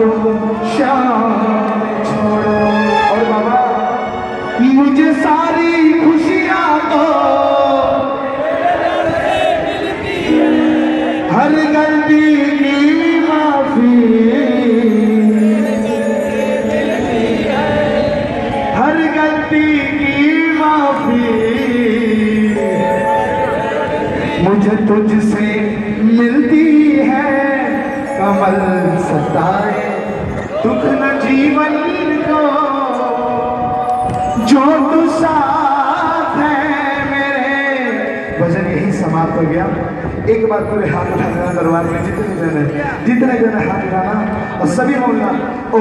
तुम शाम छोड़ो और बाबा मुझे सारी खुशियाँ हर गलती की माफ़ी हर गलती की माफ़ी मुझे तुझसे मिलती है कमल सताए। साथ है मेरे। भजन यही समाप्त हो गया। एक बार पूरे हाथ उठा देना दरबार में जितने जन है जितने जन हाथ उठाना, और सभी बोलना, ओ